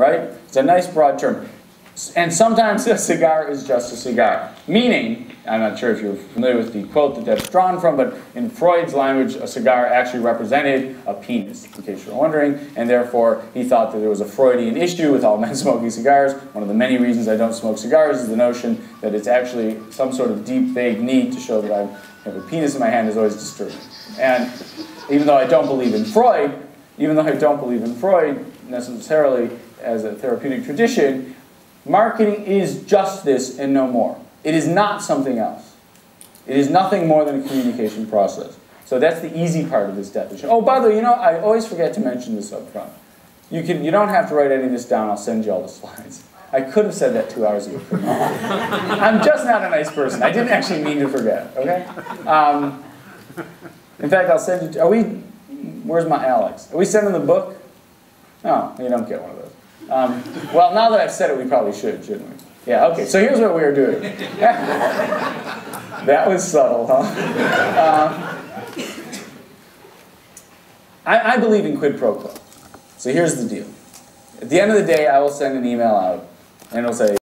right? It's a nice broad term. And sometimes a cigar is just a cigar. Meaning, I'm not sure if you're familiar with the quote that that's drawn from, but in Freud's language, a cigar actually represented a penis, in case you're wondering, and therefore he thought that there was a Freudian issue with all men smoking cigars. One of the many reasons I don't smoke cigars is the notion that it's actually some sort of deep, vague need to show that I have a penis in my hand is always disturbing. And even though I don't believe in Freud, even though I don't believe in Freud necessarily as a therapeutic tradition, Marketing is just this and no more. It is not something else. It is nothing more than a communication process. So that's the easy part of this definition. Oh, by the way, you know, I always forget to mention this up front. You, can, you don't have to write any of this down. I'll send you all the slides. I could have said that two hours ago. I'm just not a nice person. I didn't actually mean to forget, okay? Um, in fact, I'll send you, are we, where's my Alex? Are we sending the book? No, you don't get one of those. Um, well, now that I've said it, we probably should, shouldn't we? Yeah, okay, so here's what we are doing. that was subtle, huh? Uh, I, I believe in quid pro quo. So here's the deal. At the end of the day, I will send an email out, and it'll say,